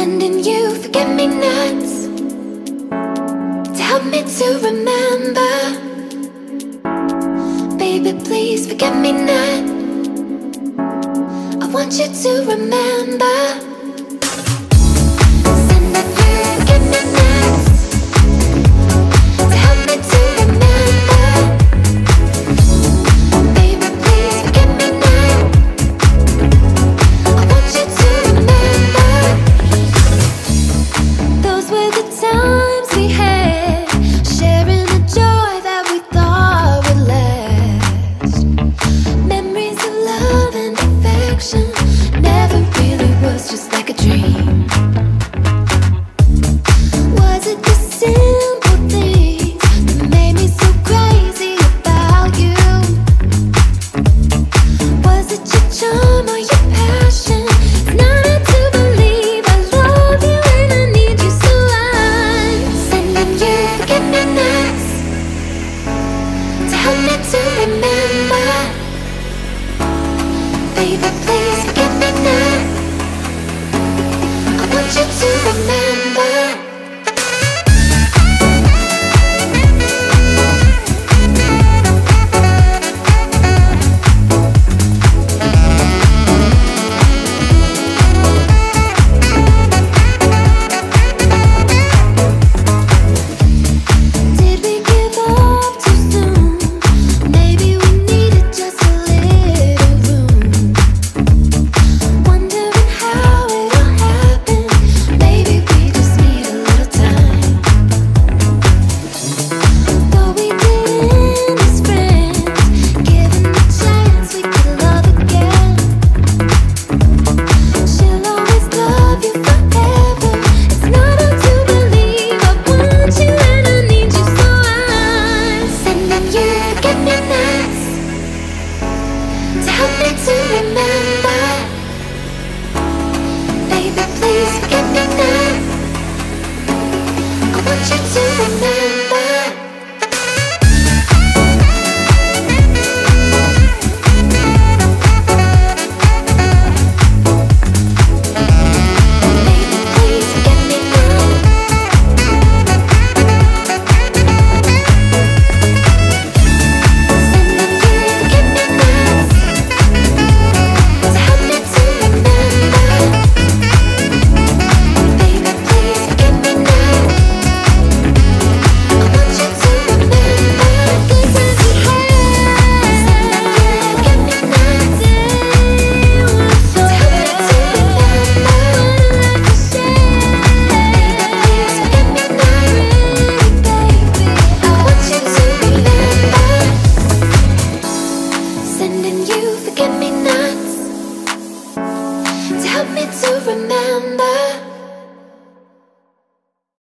Sending you forget me nots to help me to remember. Baby, please forget me not. I want you to remember. Help me to remember